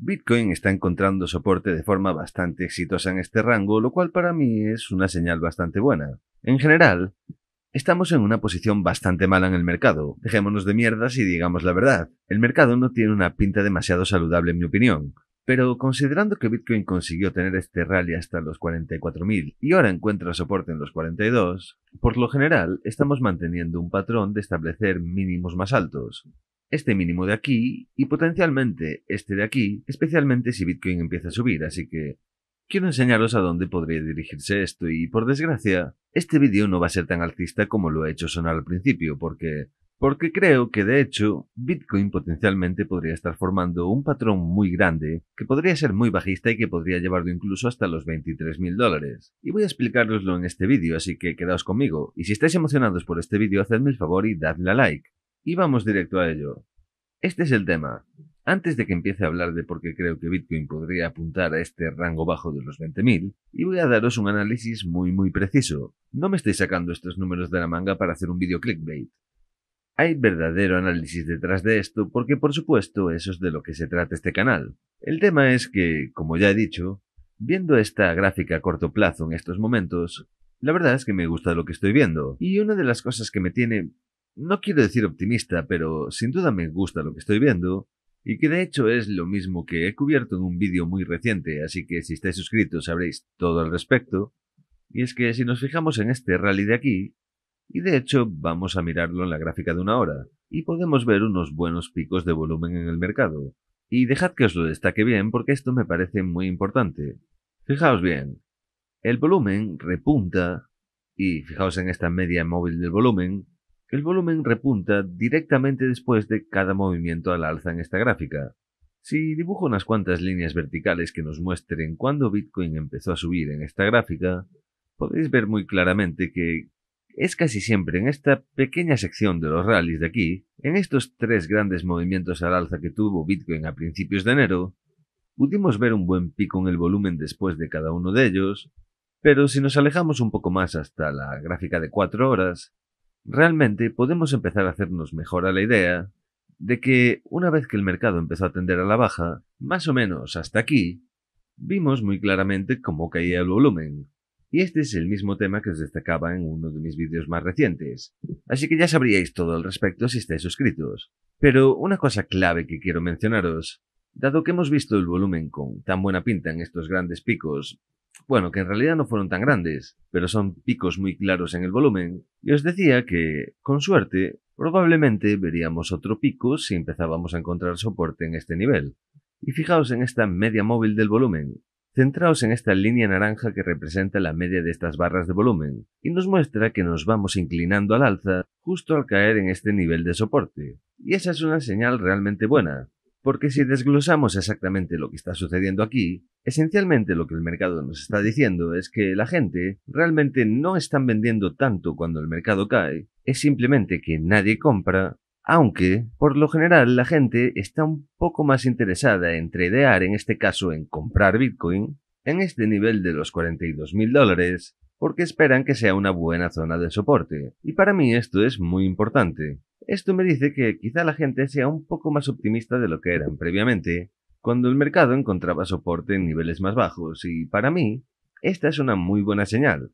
Bitcoin está encontrando soporte de forma bastante exitosa en este rango, lo cual para mí es una señal bastante buena. En general, estamos en una posición bastante mala en el mercado. Dejémonos de mierdas y digamos la verdad. El mercado no tiene una pinta demasiado saludable en mi opinión. Pero considerando que Bitcoin consiguió tener este rally hasta los 44.000 y ahora encuentra soporte en los 42, por lo general estamos manteniendo un patrón de establecer mínimos más altos. Este mínimo de aquí y potencialmente este de aquí, especialmente si Bitcoin empieza a subir, así que quiero enseñaros a dónde podría dirigirse esto y por desgracia, este vídeo no va a ser tan alcista como lo he hecho sonar al principio, porque porque creo que de hecho Bitcoin potencialmente podría estar formando un patrón muy grande que podría ser muy bajista y que podría llevarlo incluso hasta los 23.000 dólares. Y voy a explicároslo en este vídeo, así que quedaos conmigo. Y si estáis emocionados por este vídeo, hacedme el favor y dadle a like. Y vamos directo a ello. Este es el tema. Antes de que empiece a hablar de por qué creo que Bitcoin podría apuntar a este rango bajo de los 20.000, y voy a daros un análisis muy muy preciso. No me estoy sacando estos números de la manga para hacer un vídeo clickbait. Hay verdadero análisis detrás de esto porque por supuesto eso es de lo que se trata este canal. El tema es que, como ya he dicho, viendo esta gráfica a corto plazo en estos momentos, la verdad es que me gusta lo que estoy viendo. Y una de las cosas que me tiene, no quiero decir optimista, pero sin duda me gusta lo que estoy viendo, y que de hecho es lo mismo que he cubierto en un vídeo muy reciente, así que si estáis suscritos sabréis todo al respecto, y es que si nos fijamos en este rally de aquí, y de hecho vamos a mirarlo en la gráfica de una hora, y podemos ver unos buenos picos de volumen en el mercado. Y dejad que os lo destaque bien porque esto me parece muy importante. Fijaos bien, el volumen repunta, y fijaos en esta media móvil del volumen, el volumen repunta directamente después de cada movimiento al alza en esta gráfica. Si dibujo unas cuantas líneas verticales que nos muestren cuándo Bitcoin empezó a subir en esta gráfica, podéis ver muy claramente que es casi siempre en esta pequeña sección de los rallies de aquí, en estos tres grandes movimientos al alza que tuvo Bitcoin a principios de enero, pudimos ver un buen pico en el volumen después de cada uno de ellos, pero si nos alejamos un poco más hasta la gráfica de cuatro horas, realmente podemos empezar a hacernos mejor a la idea de que una vez que el mercado empezó a tender a la baja, más o menos hasta aquí, vimos muy claramente cómo caía el volumen, y este es el mismo tema que os destacaba en uno de mis vídeos más recientes, así que ya sabríais todo al respecto si estáis suscritos. Pero una cosa clave que quiero mencionaros, dado que hemos visto el volumen con tan buena pinta en estos grandes picos, bueno, que en realidad no fueron tan grandes, pero son picos muy claros en el volumen, y os decía que, con suerte, probablemente veríamos otro pico si empezábamos a encontrar soporte en este nivel. Y fijaos en esta media móvil del volumen, Centraos en esta línea naranja que representa la media de estas barras de volumen y nos muestra que nos vamos inclinando al alza justo al caer en este nivel de soporte. Y esa es una señal realmente buena, porque si desglosamos exactamente lo que está sucediendo aquí, esencialmente lo que el mercado nos está diciendo es que la gente realmente no están vendiendo tanto cuando el mercado cae, es simplemente que nadie compra aunque, por lo general, la gente está un poco más interesada en tradear, en este caso en comprar Bitcoin, en este nivel de los 42 mil dólares, porque esperan que sea una buena zona de soporte. Y para mí esto es muy importante. Esto me dice que quizá la gente sea un poco más optimista de lo que eran previamente, cuando el mercado encontraba soporte en niveles más bajos, y para mí, esta es una muy buena señal.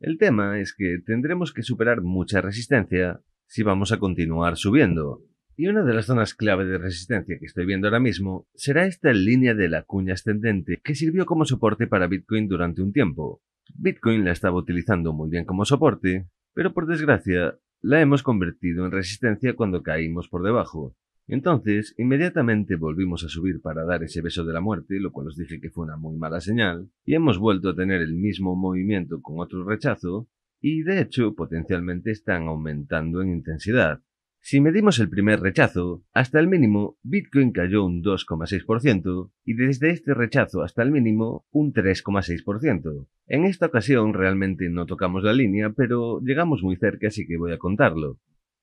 El tema es que tendremos que superar mucha resistencia si vamos a continuar subiendo. Y una de las zonas clave de resistencia que estoy viendo ahora mismo será esta línea de la cuña ascendente que sirvió como soporte para Bitcoin durante un tiempo. Bitcoin la estaba utilizando muy bien como soporte, pero por desgracia la hemos convertido en resistencia cuando caímos por debajo. Entonces, inmediatamente volvimos a subir para dar ese beso de la muerte, lo cual os dije que fue una muy mala señal, y hemos vuelto a tener el mismo movimiento con otro rechazo, y de hecho potencialmente están aumentando en intensidad. Si medimos el primer rechazo, hasta el mínimo, Bitcoin cayó un 2,6% y desde este rechazo hasta el mínimo un 3,6%. En esta ocasión realmente no tocamos la línea, pero llegamos muy cerca así que voy a contarlo.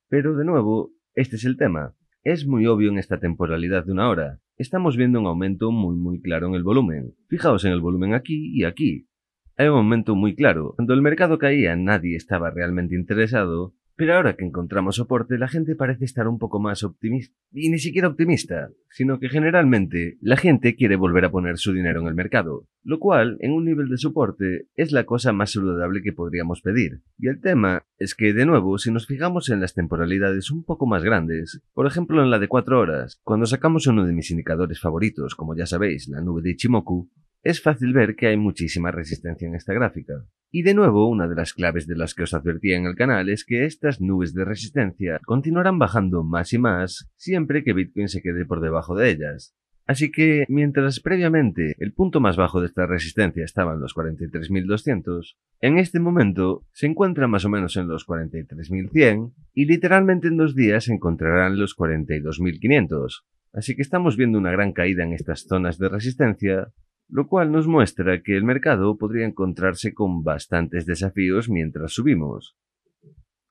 Pero de nuevo, este es el tema. Es muy obvio en esta temporalidad de una hora. Estamos viendo un aumento muy muy claro en el volumen. Fijaos en el volumen aquí y aquí. Hay un momento muy claro. Cuando el mercado caía nadie estaba realmente interesado, Ahora que encontramos soporte, la gente parece estar un poco más optimista. Y ni siquiera optimista, sino que generalmente la gente quiere volver a poner su dinero en el mercado, lo cual, en un nivel de soporte, es la cosa más saludable que podríamos pedir. Y el tema es que, de nuevo, si nos fijamos en las temporalidades un poco más grandes, por ejemplo en la de 4 horas, cuando sacamos uno de mis indicadores favoritos, como ya sabéis, la nube de Ichimoku, es fácil ver que hay muchísima resistencia en esta gráfica. Y de nuevo, una de las claves de las que os advertía en el canal es que estas nubes de resistencia continuarán bajando más y más siempre que Bitcoin se quede por debajo de ellas. Así que, mientras previamente el punto más bajo de esta resistencia estaba en los 43.200, en este momento se encuentra más o menos en los 43.100 y literalmente en dos días encontrarán los 42.500. Así que estamos viendo una gran caída en estas zonas de resistencia lo cual nos muestra que el mercado podría encontrarse con bastantes desafíos mientras subimos.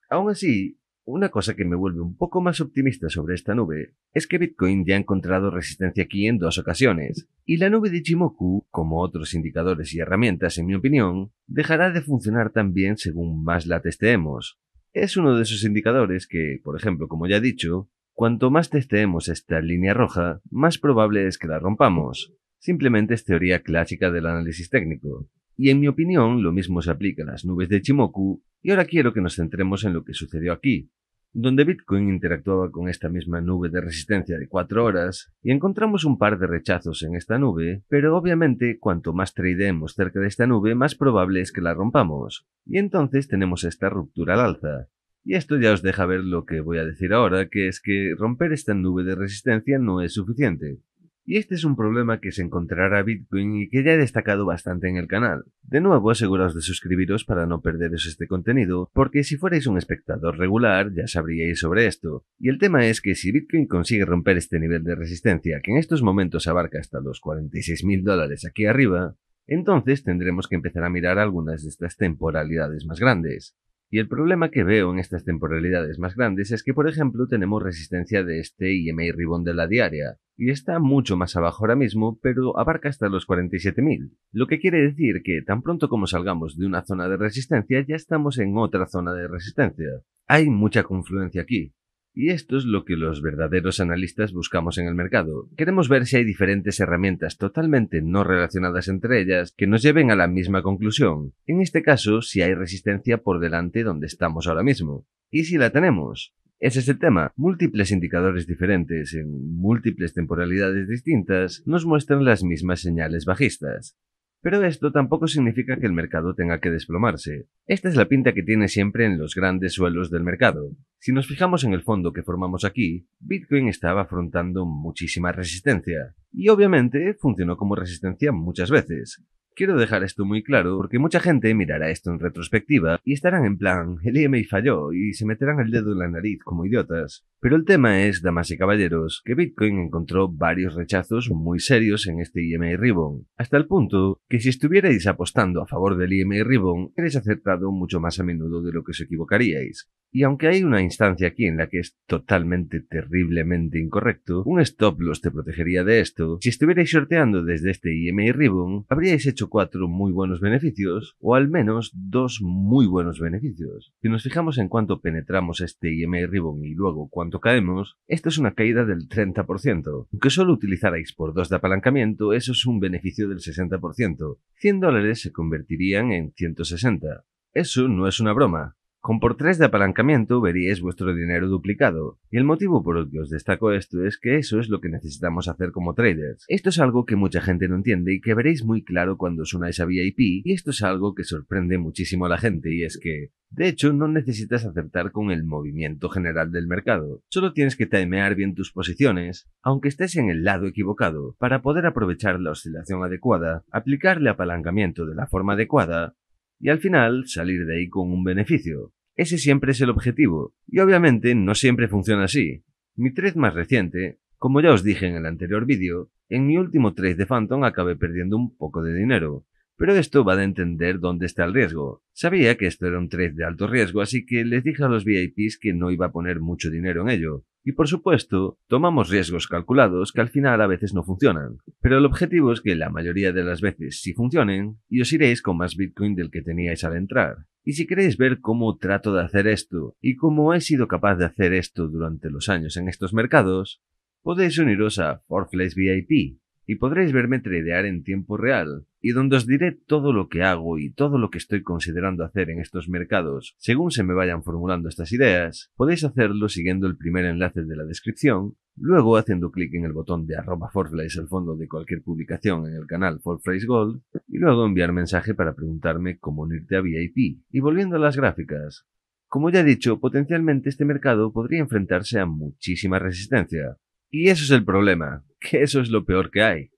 Aún así, una cosa que me vuelve un poco más optimista sobre esta nube es que Bitcoin ya ha encontrado resistencia aquí en dos ocasiones, y la nube de Chimoku, como otros indicadores y herramientas en mi opinión, dejará de funcionar también según más la testeemos. Es uno de esos indicadores que, por ejemplo, como ya he dicho, cuanto más testeemos esta línea roja, más probable es que la rompamos, Simplemente es teoría clásica del análisis técnico. Y en mi opinión, lo mismo se aplica a las nubes de Chimoku, y ahora quiero que nos centremos en lo que sucedió aquí, donde Bitcoin interactuaba con esta misma nube de resistencia de 4 horas, y encontramos un par de rechazos en esta nube, pero obviamente cuanto más tradeemos cerca de esta nube, más probable es que la rompamos, y entonces tenemos esta ruptura al alza. Y esto ya os deja ver lo que voy a decir ahora, que es que romper esta nube de resistencia no es suficiente. Y este es un problema que se encontrará Bitcoin y que ya he destacado bastante en el canal. De nuevo, aseguraos de suscribiros para no perderos este contenido, porque si fuerais un espectador regular ya sabríais sobre esto. Y el tema es que si Bitcoin consigue romper este nivel de resistencia, que en estos momentos abarca hasta los 46.000 dólares aquí arriba, entonces tendremos que empezar a mirar algunas de estas temporalidades más grandes. Y el problema que veo en estas temporalidades más grandes es que, por ejemplo, tenemos resistencia de este EMA Ribbon de la diaria, y está mucho más abajo ahora mismo, pero abarca hasta los 47.000, lo que quiere decir que tan pronto como salgamos de una zona de resistencia ya estamos en otra zona de resistencia. Hay mucha confluencia aquí, y esto es lo que los verdaderos analistas buscamos en el mercado. Queremos ver si hay diferentes herramientas totalmente no relacionadas entre ellas que nos lleven a la misma conclusión. En este caso, si hay resistencia por delante donde estamos ahora mismo. ¿Y si la tenemos? Ese es el tema. Múltiples indicadores diferentes en múltiples temporalidades distintas nos muestran las mismas señales bajistas. Pero esto tampoco significa que el mercado tenga que desplomarse. Esta es la pinta que tiene siempre en los grandes suelos del mercado. Si nos fijamos en el fondo que formamos aquí, Bitcoin estaba afrontando muchísima resistencia. Y obviamente funcionó como resistencia muchas veces. Quiero dejar esto muy claro porque mucha gente mirará esto en retrospectiva y estarán en plan, el EMI falló y se meterán el dedo en la nariz como idiotas. Pero el tema es, damas y caballeros, que Bitcoin encontró varios rechazos muy serios en este EMA Ribbon, hasta el punto que si estuvierais apostando a favor del EMA Ribbon, habréis acertado mucho más a menudo de lo que os equivocaríais. Y aunque hay una instancia aquí en la que es totalmente terriblemente incorrecto, un stop loss te protegería de esto. Si estuvierais sorteando desde este EMA Ribbon, habríais hecho cuatro muy buenos beneficios, o al menos dos muy buenos beneficios. Si nos fijamos en cuánto penetramos este EMA Ribbon y luego cuánto caemos, esto es una caída del 30%. Aunque solo utilizarais por dos de apalancamiento, eso es un beneficio del 60%. 100 dólares se convertirían en 160. Eso no es una broma. Con por 3 de apalancamiento veríais vuestro dinero duplicado, y el motivo por el que os destaco esto es que eso es lo que necesitamos hacer como traders. Esto es algo que mucha gente no entiende y que veréis muy claro cuando os unáis a VIP, y esto es algo que sorprende muchísimo a la gente, y es que, de hecho, no necesitas acertar con el movimiento general del mercado, solo tienes que timear bien tus posiciones, aunque estés en el lado equivocado, para poder aprovechar la oscilación adecuada, aplicarle apalancamiento de la forma adecuada, y al final salir de ahí con un beneficio. Ese siempre es el objetivo, y obviamente no siempre funciona así. Mi trade más reciente, como ya os dije en el anterior vídeo, en mi último trade de Phantom acabé perdiendo un poco de dinero, pero esto va de entender dónde está el riesgo. Sabía que esto era un trade de alto riesgo, así que les dije a los VIPs que no iba a poner mucho dinero en ello. Y por supuesto, tomamos riesgos calculados que al final a veces no funcionan. Pero el objetivo es que la mayoría de las veces sí funcionen y os iréis con más Bitcoin del que teníais al entrar. Y si queréis ver cómo trato de hacer esto y cómo he sido capaz de hacer esto durante los años en estos mercados, podéis uniros a Forflash VIP y podréis verme tradear en tiempo real, y donde os diré todo lo que hago y todo lo que estoy considerando hacer en estos mercados. Según se me vayan formulando estas ideas, podéis hacerlo siguiendo el primer enlace de la descripción, luego haciendo clic en el botón de arroba Forflash al fondo de cualquier publicación en el canal Forflash Gold, y luego enviar mensaje para preguntarme cómo unirte a VIP. Y volviendo a las gráficas, como ya he dicho, potencialmente este mercado podría enfrentarse a muchísima resistencia. Y eso es el problema, que eso es lo peor que hay.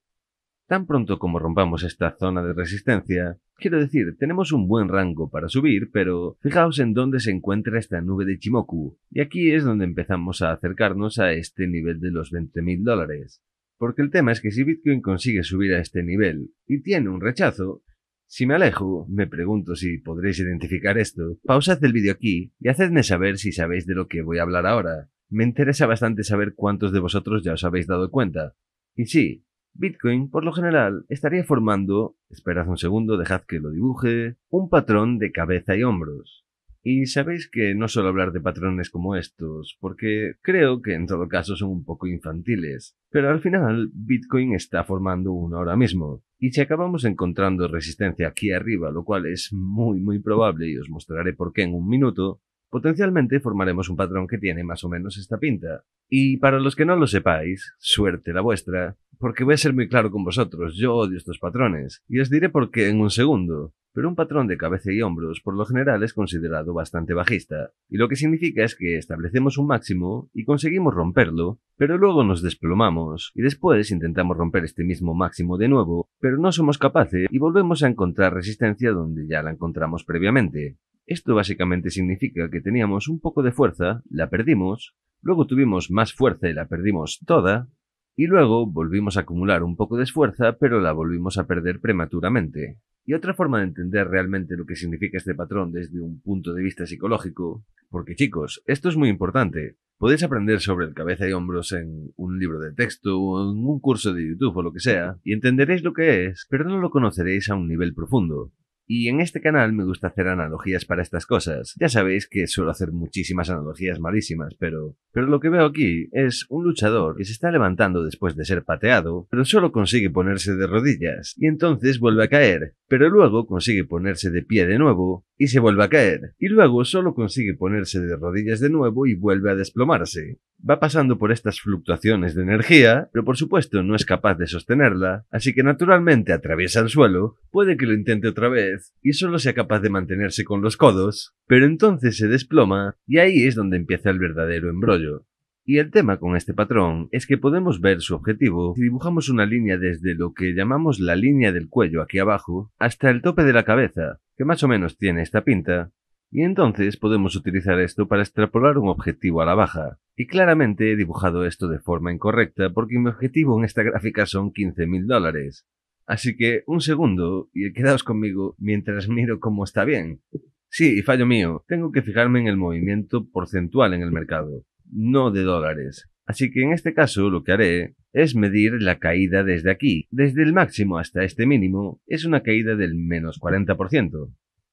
Tan pronto como rompamos esta zona de resistencia, quiero decir, tenemos un buen rango para subir, pero fijaos en dónde se encuentra esta nube de Chimoku, y aquí es donde empezamos a acercarnos a este nivel de los 20.000 dólares. Porque el tema es que si Bitcoin consigue subir a este nivel y tiene un rechazo, si me alejo, me pregunto si podréis identificar esto, pausad el vídeo aquí y hacedme saber si sabéis de lo que voy a hablar ahora. Me interesa bastante saber cuántos de vosotros ya os habéis dado cuenta. Y sí, Bitcoin, por lo general, estaría formando, esperad un segundo, dejad que lo dibuje, un patrón de cabeza y hombros. Y sabéis que no suelo hablar de patrones como estos, porque creo que en todo caso son un poco infantiles. Pero al final, Bitcoin está formando uno ahora mismo. Y si acabamos encontrando resistencia aquí arriba, lo cual es muy muy probable y os mostraré por qué en un minuto, potencialmente formaremos un patrón que tiene más o menos esta pinta. Y para los que no lo sepáis, suerte la vuestra, porque voy a ser muy claro con vosotros, yo odio estos patrones, y os diré por qué en un segundo. Pero un patrón de cabeza y hombros por lo general es considerado bastante bajista, y lo que significa es que establecemos un máximo y conseguimos romperlo, pero luego nos desplomamos, y después intentamos romper este mismo máximo de nuevo, pero no somos capaces y volvemos a encontrar resistencia donde ya la encontramos previamente. Esto básicamente significa que teníamos un poco de fuerza, la perdimos, luego tuvimos más fuerza y la perdimos toda, y luego volvimos a acumular un poco de fuerza pero la volvimos a perder prematuramente. Y otra forma de entender realmente lo que significa este patrón desde un punto de vista psicológico, porque chicos, esto es muy importante. Podéis aprender sobre el cabeza y hombros en un libro de texto o en un curso de YouTube o lo que sea, y entenderéis lo que es, pero no lo conoceréis a un nivel profundo. Y en este canal me gusta hacer analogías para estas cosas. Ya sabéis que suelo hacer muchísimas analogías malísimas, pero... Pero lo que veo aquí es un luchador que se está levantando después de ser pateado, pero solo consigue ponerse de rodillas, y entonces vuelve a caer, pero luego consigue ponerse de pie de nuevo, y se vuelve a caer, y luego solo consigue ponerse de rodillas de nuevo y vuelve a desplomarse. Va pasando por estas fluctuaciones de energía, pero por supuesto no es capaz de sostenerla, así que naturalmente atraviesa el suelo, puede que lo intente otra vez, y solo sea capaz de mantenerse con los codos, pero entonces se desploma, y ahí es donde empieza el verdadero embrollo. Y el tema con este patrón es que podemos ver su objetivo si dibujamos una línea desde lo que llamamos la línea del cuello aquí abajo hasta el tope de la cabeza, que más o menos tiene esta pinta, y entonces podemos utilizar esto para extrapolar un objetivo a la baja. Y claramente he dibujado esto de forma incorrecta porque mi objetivo en esta gráfica son 15.000 dólares. Así que un segundo y quedaos conmigo mientras miro cómo está bien. Sí, fallo mío, tengo que fijarme en el movimiento porcentual en el mercado no de dólares. Así que en este caso lo que haré es medir la caída desde aquí. Desde el máximo hasta este mínimo es una caída del menos 40%.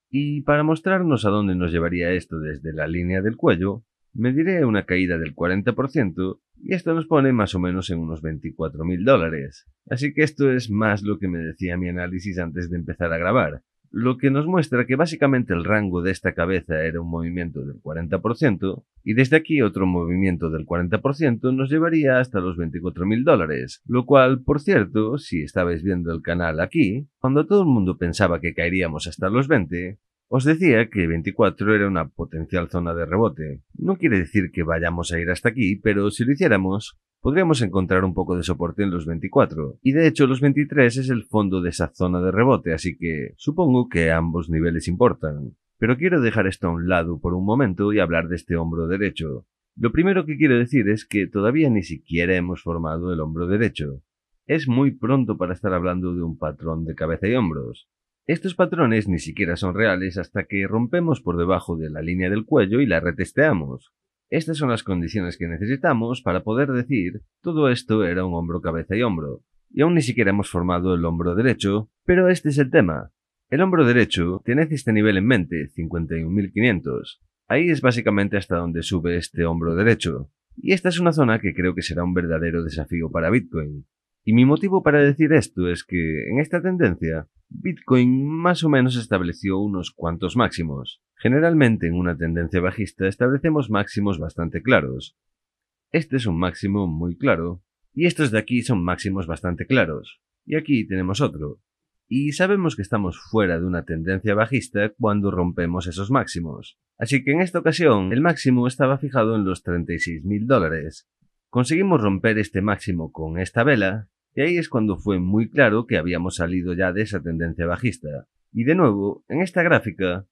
Y para mostrarnos a dónde nos llevaría esto desde la línea del cuello, mediré una caída del 40% y esto nos pone más o menos en unos 24.000 dólares. Así que esto es más lo que me decía mi análisis antes de empezar a grabar lo que nos muestra que básicamente el rango de esta cabeza era un movimiento del 40% y desde aquí otro movimiento del 40% nos llevaría hasta los 24.000 dólares, lo cual, por cierto, si estabais viendo el canal aquí, cuando todo el mundo pensaba que caeríamos hasta los 20, os decía que 24 era una potencial zona de rebote. No quiere decir que vayamos a ir hasta aquí, pero si lo hiciéramos, podríamos encontrar un poco de soporte en los 24. Y de hecho los 23 es el fondo de esa zona de rebote, así que supongo que ambos niveles importan. Pero quiero dejar esto a un lado por un momento y hablar de este hombro derecho. Lo primero que quiero decir es que todavía ni siquiera hemos formado el hombro derecho. Es muy pronto para estar hablando de un patrón de cabeza y hombros. Estos patrones ni siquiera son reales hasta que rompemos por debajo de la línea del cuello y la retesteamos. Estas son las condiciones que necesitamos para poder decir todo esto era un hombro, cabeza y hombro. Y aún ni siquiera hemos formado el hombro derecho, pero este es el tema. El hombro derecho, tened este nivel en mente, 51.500. Ahí es básicamente hasta donde sube este hombro derecho. Y esta es una zona que creo que será un verdadero desafío para Bitcoin. Y mi motivo para decir esto es que en esta tendencia, Bitcoin más o menos estableció unos cuantos máximos. Generalmente en una tendencia bajista establecemos máximos bastante claros. Este es un máximo muy claro, y estos de aquí son máximos bastante claros. Y aquí tenemos otro. Y sabemos que estamos fuera de una tendencia bajista cuando rompemos esos máximos. Así que en esta ocasión el máximo estaba fijado en los 36.000 dólares. Conseguimos romper este máximo con esta vela y ahí es cuando fue muy claro que habíamos salido ya de esa tendencia bajista. Y de nuevo, en esta gráfica,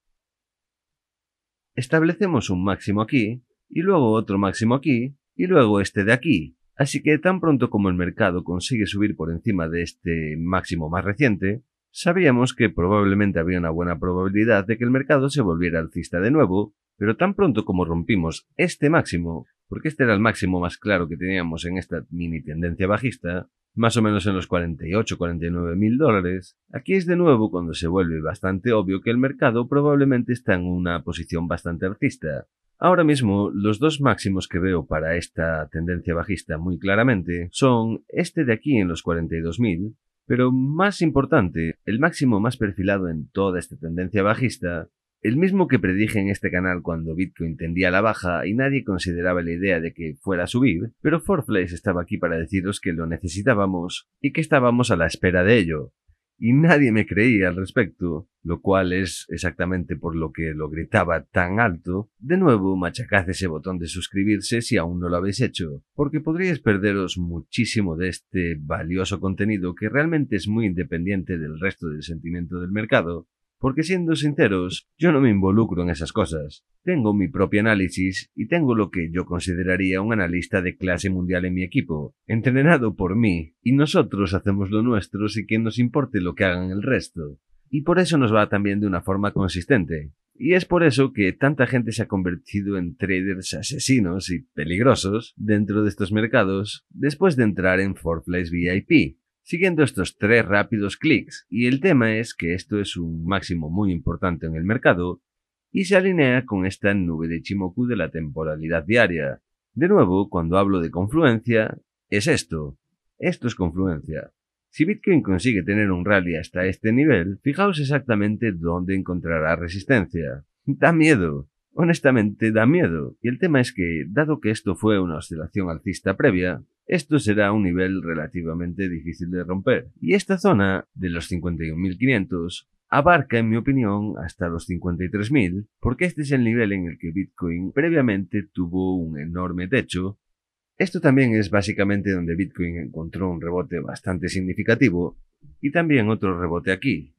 establecemos un máximo aquí, y luego otro máximo aquí, y luego este de aquí. Así que tan pronto como el mercado consigue subir por encima de este máximo más reciente, sabíamos que probablemente había una buena probabilidad de que el mercado se volviera alcista de nuevo, pero tan pronto como rompimos este máximo, porque este era el máximo más claro que teníamos en esta mini tendencia bajista, más o menos en los 48-49 mil dólares, aquí es de nuevo cuando se vuelve bastante obvio que el mercado probablemente está en una posición bastante artista. Ahora mismo, los dos máximos que veo para esta tendencia bajista muy claramente son este de aquí en los 42.000, pero más importante, el máximo más perfilado en toda esta tendencia bajista el mismo que predije en este canal cuando Bitcoin tendía la baja y nadie consideraba la idea de que fuera a subir, pero Forflace estaba aquí para deciros que lo necesitábamos y que estábamos a la espera de ello. Y nadie me creía al respecto, lo cual es exactamente por lo que lo gritaba tan alto. De nuevo, machacad ese botón de suscribirse si aún no lo habéis hecho, porque podríais perderos muchísimo de este valioso contenido que realmente es muy independiente del resto del sentimiento del mercado porque siendo sinceros, yo no me involucro en esas cosas. Tengo mi propio análisis y tengo lo que yo consideraría un analista de clase mundial en mi equipo, entrenado por mí, y nosotros hacemos lo nuestro sin que nos importe lo que hagan el resto. Y por eso nos va también de una forma consistente. Y es por eso que tanta gente se ha convertido en traders asesinos y peligrosos dentro de estos mercados después de entrar en Forflace VIP, siguiendo estos tres rápidos clics, y el tema es que esto es un máximo muy importante en el mercado y se alinea con esta nube de Chimoku de la temporalidad diaria. De nuevo, cuando hablo de confluencia, es esto. Esto es confluencia. Si Bitcoin consigue tener un rally hasta este nivel, fijaos exactamente dónde encontrará resistencia. Da miedo. Honestamente, da miedo. Y el tema es que, dado que esto fue una oscilación alcista previa, esto será un nivel relativamente difícil de romper. Y esta zona de los 51.500 abarca, en mi opinión, hasta los 53.000, porque este es el nivel en el que Bitcoin previamente tuvo un enorme techo. Esto también es básicamente donde Bitcoin encontró un rebote bastante significativo y también otro rebote aquí.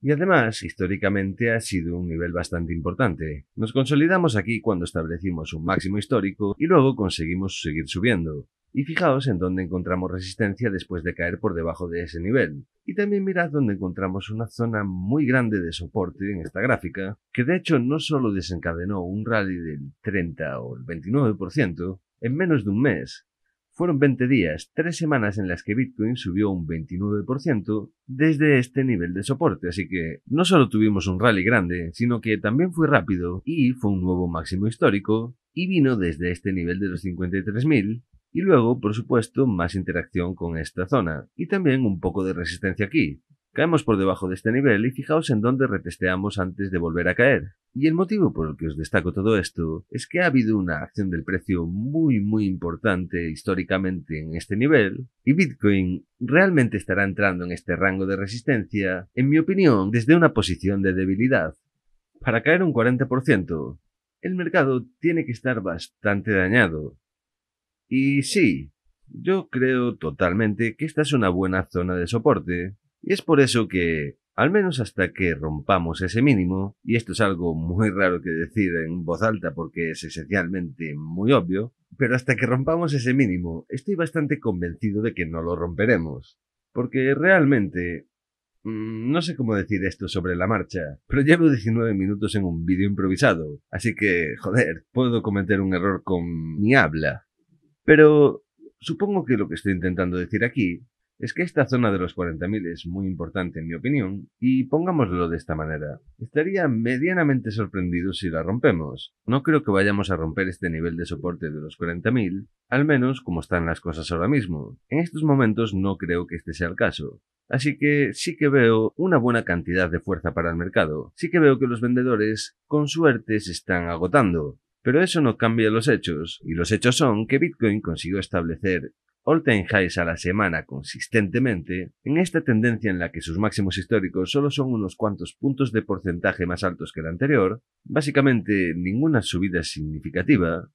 Y además, históricamente ha sido un nivel bastante importante. Nos consolidamos aquí cuando establecimos un máximo histórico y luego conseguimos seguir subiendo. Y fijaos en dónde encontramos resistencia después de caer por debajo de ese nivel. Y también mirad dónde encontramos una zona muy grande de soporte en esta gráfica, que de hecho no solo desencadenó un rally del 30 o el 29% en menos de un mes, fueron 20 días, 3 semanas en las que Bitcoin subió un 29% desde este nivel de soporte, así que no solo tuvimos un rally grande, sino que también fue rápido y fue un nuevo máximo histórico y vino desde este nivel de los 53.000 y luego, por supuesto, más interacción con esta zona. Y también un poco de resistencia aquí. Caemos por debajo de este nivel y fijaos en dónde retesteamos antes de volver a caer. Y el motivo por el que os destaco todo esto es que ha habido una acción del precio muy muy importante históricamente en este nivel y Bitcoin realmente estará entrando en este rango de resistencia, en mi opinión, desde una posición de debilidad. Para caer un 40%, el mercado tiene que estar bastante dañado y sí, yo creo totalmente que esta es una buena zona de soporte, y es por eso que, al menos hasta que rompamos ese mínimo, y esto es algo muy raro que decir en voz alta porque es esencialmente muy obvio, pero hasta que rompamos ese mínimo, estoy bastante convencido de que no lo romperemos. Porque realmente mm, no sé cómo decir esto sobre la marcha, pero llevo 19 minutos en un vídeo improvisado, así que, joder, puedo cometer un error con mi habla. Pero supongo que lo que estoy intentando decir aquí es que esta zona de los 40.000 es muy importante en mi opinión, y pongámoslo de esta manera. Estaría medianamente sorprendido si la rompemos. No creo que vayamos a romper este nivel de soporte de los 40.000, al menos como están las cosas ahora mismo. En estos momentos no creo que este sea el caso. Así que sí que veo una buena cantidad de fuerza para el mercado. Sí que veo que los vendedores, con suerte, se están agotando. Pero eso no cambia los hechos, y los hechos son que Bitcoin consiguió establecer all-time highs a la semana consistentemente, en esta tendencia en la que sus máximos históricos solo son unos cuantos puntos de porcentaje más altos que el anterior, básicamente ninguna subida significativa,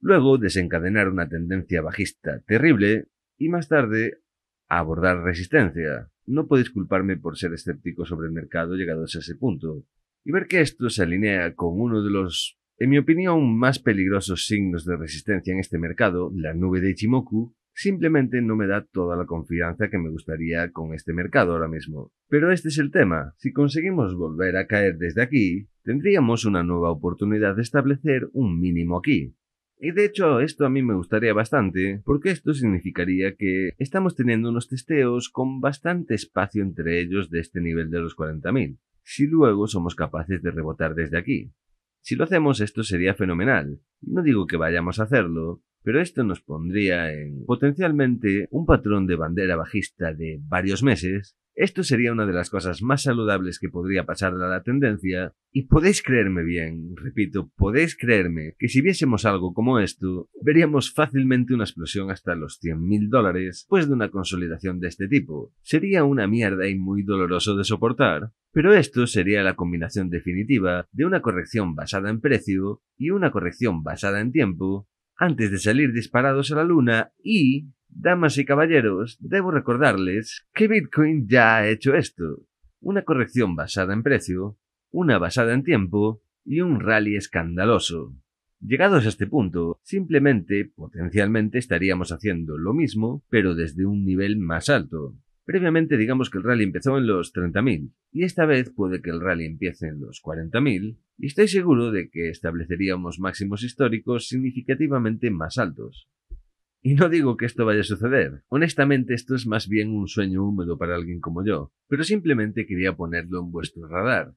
luego desencadenar una tendencia bajista terrible y más tarde abordar resistencia. No podéis culparme por ser escéptico sobre el mercado llegados a ese punto, y ver que esto se alinea con uno de los en mi opinión, más peligrosos signos de resistencia en este mercado, la nube de Ichimoku, simplemente no me da toda la confianza que me gustaría con este mercado ahora mismo. Pero este es el tema. Si conseguimos volver a caer desde aquí, tendríamos una nueva oportunidad de establecer un mínimo aquí. Y de hecho, esto a mí me gustaría bastante, porque esto significaría que estamos teniendo unos testeos con bastante espacio entre ellos de este nivel de los 40.000, si luego somos capaces de rebotar desde aquí. Si lo hacemos esto sería fenomenal. No digo que vayamos a hacerlo, pero esto nos pondría en potencialmente un patrón de bandera bajista de varios meses. Esto sería una de las cosas más saludables que podría pasar a la tendencia, y podéis creerme bien, repito, podéis creerme que si viésemos algo como esto, veríamos fácilmente una explosión hasta los 100.000 dólares después de una consolidación de este tipo. Sería una mierda y muy doloroso de soportar, pero esto sería la combinación definitiva de una corrección basada en precio y una corrección basada en tiempo antes de salir disparados a la luna y, damas y caballeros, debo recordarles que Bitcoin ya ha hecho esto. Una corrección basada en precio, una basada en tiempo y un rally escandaloso. Llegados a este punto, simplemente, potencialmente estaríamos haciendo lo mismo, pero desde un nivel más alto. Previamente digamos que el rally empezó en los 30.000 y esta vez puede que el rally empiece en los 40.000 y estoy seguro de que estableceríamos máximos históricos significativamente más altos. Y no digo que esto vaya a suceder. Honestamente esto es más bien un sueño húmedo para alguien como yo, pero simplemente quería ponerlo en vuestro radar.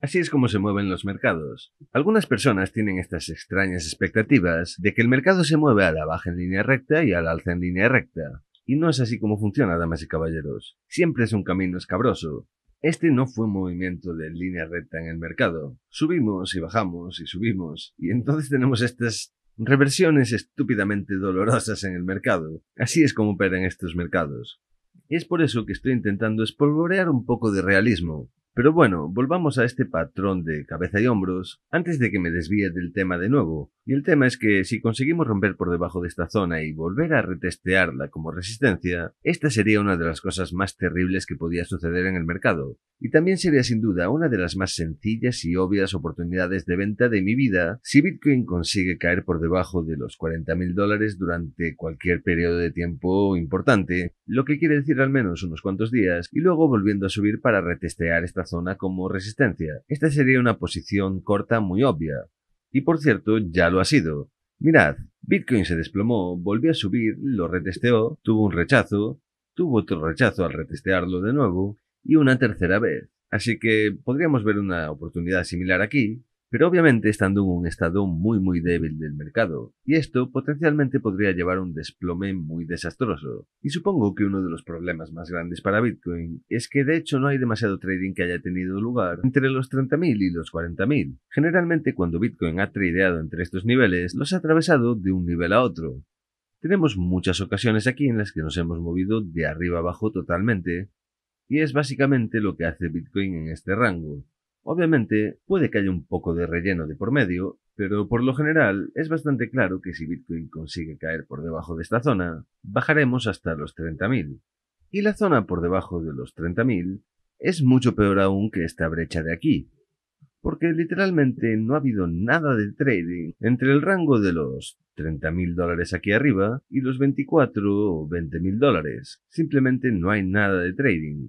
Así es como se mueven los mercados. Algunas personas tienen estas extrañas expectativas de que el mercado se mueve a la baja en línea recta y al alza en línea recta. Y no es así como funciona, damas y caballeros. Siempre es un camino escabroso. Este no fue un movimiento de línea recta en el mercado. Subimos y bajamos y subimos. Y entonces tenemos estas reversiones estúpidamente dolorosas en el mercado. Así es como operan estos mercados. Y es por eso que estoy intentando espolvorear un poco de realismo, pero bueno, volvamos a este patrón de cabeza y hombros antes de que me desvíe del tema de nuevo. Y el tema es que si conseguimos romper por debajo de esta zona y volver a retestearla como resistencia, esta sería una de las cosas más terribles que podía suceder en el mercado. Y también sería sin duda una de las más sencillas y obvias oportunidades de venta de mi vida si Bitcoin consigue caer por debajo de los 40.000 dólares durante cualquier periodo de tiempo importante, lo que quiere decir al menos unos cuantos días, y luego volviendo a subir para retestear esta zona como resistencia. Esta sería una posición corta muy obvia. Y por cierto, ya lo ha sido. Mirad, Bitcoin se desplomó, volvió a subir, lo retesteó, tuvo un rechazo, tuvo otro rechazo al retestearlo de nuevo, y una tercera vez. Así que podríamos ver una oportunidad similar aquí, pero obviamente estando en un estado muy muy débil del mercado, y esto potencialmente podría llevar a un desplome muy desastroso. Y supongo que uno de los problemas más grandes para Bitcoin es que de hecho no hay demasiado trading que haya tenido lugar entre los 30.000 y los 40.000. Generalmente cuando Bitcoin ha tradeado entre estos niveles, los ha atravesado de un nivel a otro. Tenemos muchas ocasiones aquí en las que nos hemos movido de arriba abajo totalmente, y es básicamente lo que hace Bitcoin en este rango. Obviamente, puede que haya un poco de relleno de por medio, pero por lo general es bastante claro que si Bitcoin consigue caer por debajo de esta zona, bajaremos hasta los 30.000. Y la zona por debajo de los 30.000 es mucho peor aún que esta brecha de aquí, porque literalmente no ha habido nada de trading entre el rango de los 30.000 dólares aquí arriba y los 24 o 20.000 dólares. Simplemente no hay nada de trading.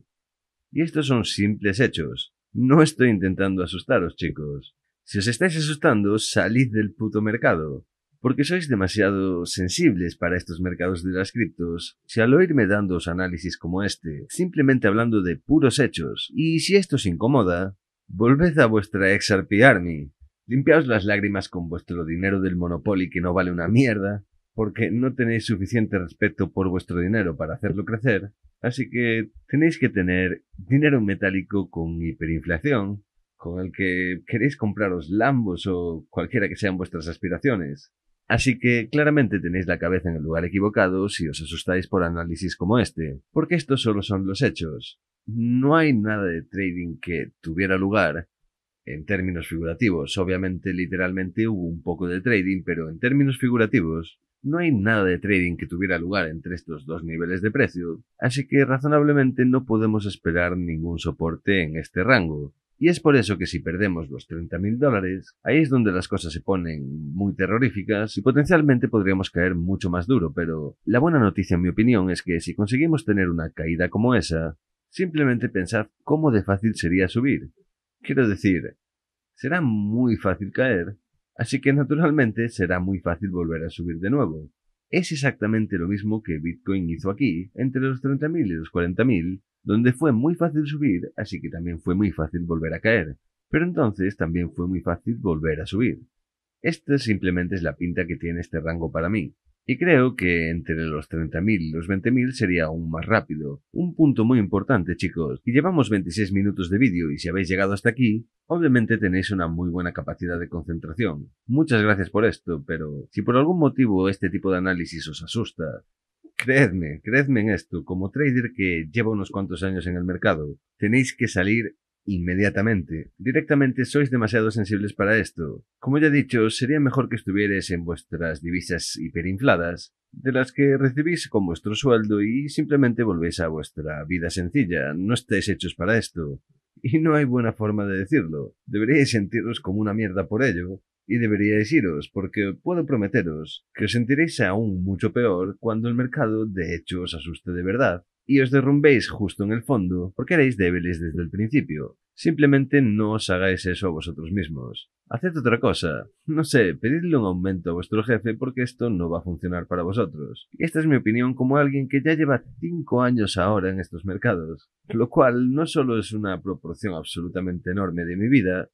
Y estos son simples hechos. No estoy intentando asustaros, chicos. Si os estáis asustando, salid del puto mercado. porque sois demasiado sensibles para estos mercados de las criptos, si al oírme dando análisis como este, simplemente hablando de puros hechos, y si esto os incomoda, volved a vuestra XRP Army, limpiaos las lágrimas con vuestro dinero del Monopoly que no vale una mierda, porque no tenéis suficiente respeto por vuestro dinero para hacerlo crecer, así que tenéis que tener dinero metálico con hiperinflación, con el que queréis compraros Lambos o cualquiera que sean vuestras aspiraciones. Así que claramente tenéis la cabeza en el lugar equivocado si os asustáis por análisis como este, porque estos solo son los hechos. No hay nada de trading que tuviera lugar en términos figurativos. Obviamente, literalmente hubo un poco de trading, pero en términos figurativos no hay nada de trading que tuviera lugar entre estos dos niveles de precio, así que razonablemente no podemos esperar ningún soporte en este rango. Y es por eso que si perdemos los 30.000 dólares, ahí es donde las cosas se ponen muy terroríficas y potencialmente podríamos caer mucho más duro, pero la buena noticia en mi opinión es que si conseguimos tener una caída como esa, simplemente pensad cómo de fácil sería subir. Quiero decir, será muy fácil caer, así que naturalmente será muy fácil volver a subir de nuevo. Es exactamente lo mismo que Bitcoin hizo aquí, entre los 30.000 y los 40.000, donde fue muy fácil subir, así que también fue muy fácil volver a caer. Pero entonces también fue muy fácil volver a subir. Esta simplemente es la pinta que tiene este rango para mí. Y creo que entre los 30.000 y los 20.000 sería aún más rápido. Un punto muy importante, chicos. Y llevamos 26 minutos de vídeo y si habéis llegado hasta aquí, obviamente tenéis una muy buena capacidad de concentración. Muchas gracias por esto, pero si por algún motivo este tipo de análisis os asusta, Creedme, creedme en esto, como trader que lleva unos cuantos años en el mercado, tenéis que salir inmediatamente. Directamente sois demasiado sensibles para esto. Como ya he dicho, sería mejor que estuvierais en vuestras divisas hiperinfladas, de las que recibís con vuestro sueldo y simplemente volvéis a vuestra vida sencilla. No estáis hechos para esto. Y no hay buena forma de decirlo. Deberíais sentiros como una mierda por ello, y deberíais iros, porque puedo prometeros que os sentiréis aún mucho peor cuando el mercado de hecho os asuste de verdad y os derrumbéis justo en el fondo porque erais débiles desde el principio. Simplemente no os hagáis eso a vosotros mismos. Haced otra cosa. No sé, pedidle un aumento a vuestro jefe porque esto no va a funcionar para vosotros. Y esta es mi opinión como alguien que ya lleva cinco años ahora en estos mercados, lo cual no solo es una proporción absolutamente enorme de mi vida,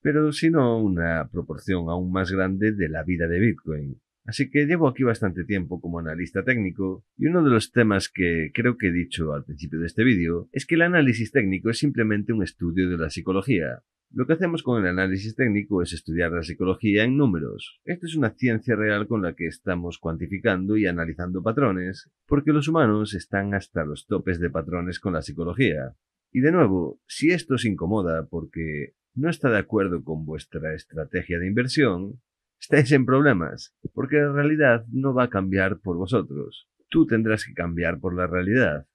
pero sino una proporción aún más grande de la vida de Bitcoin. Así que llevo aquí bastante tiempo como analista técnico y uno de los temas que creo que he dicho al principio de este vídeo es que el análisis técnico es simplemente un estudio de la psicología. Lo que hacemos con el análisis técnico es estudiar la psicología en números. Esto es una ciencia real con la que estamos cuantificando y analizando patrones, porque los humanos están hasta los topes de patrones con la psicología. Y de nuevo, si esto os incomoda porque no está de acuerdo con vuestra estrategia de inversión, estáis en problemas, porque la realidad no va a cambiar por vosotros. Tú tendrás que cambiar por la realidad.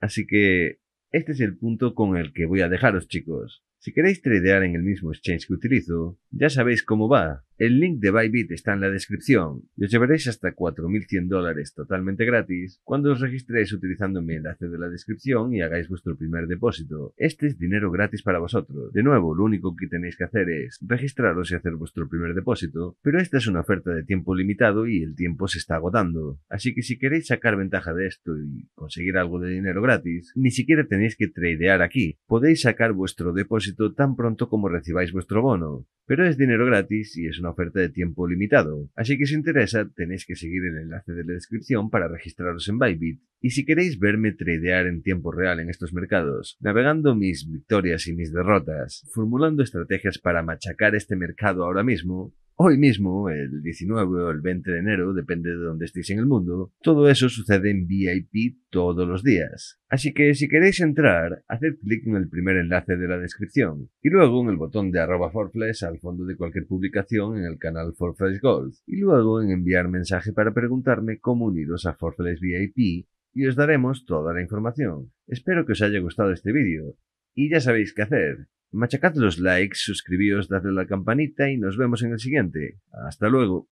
Así que este es el punto con el que voy a dejaros, chicos. Si queréis tradear en el mismo exchange que utilizo, ya sabéis cómo va. El link de Bybit está en la descripción y os llevaréis hasta 4.100 dólares totalmente gratis cuando os registréis utilizando mi enlace de la descripción y hagáis vuestro primer depósito. Este es dinero gratis para vosotros. De nuevo, lo único que tenéis que hacer es registraros y hacer vuestro primer depósito, pero esta es una oferta de tiempo limitado y el tiempo se está agotando. Así que si queréis sacar ventaja de esto y conseguir algo de dinero gratis, ni siquiera tenéis que tradear aquí. Podéis sacar vuestro depósito tan pronto como recibáis vuestro bono, pero es dinero gratis y es una oferta de tiempo limitado, así que si os interesa tenéis que seguir el enlace de la descripción para registraros en Bybit. Y si queréis verme tradear en tiempo real en estos mercados, navegando mis victorias y mis derrotas, formulando estrategias para machacar este mercado ahora mismo, Hoy mismo, el 19 o el 20 de enero, depende de donde estéis en el mundo, todo eso sucede en VIP todos los días. Así que si queréis entrar, haced clic en el primer enlace de la descripción y luego en el botón de arroba al fondo de cualquier publicación en el canal Forflash Gold y luego en enviar mensaje para preguntarme cómo uniros a Forflash VIP y os daremos toda la información. Espero que os haya gustado este vídeo y ya sabéis qué hacer. Machacad los likes, suscribíos, dadle a la campanita y nos vemos en el siguiente. Hasta luego.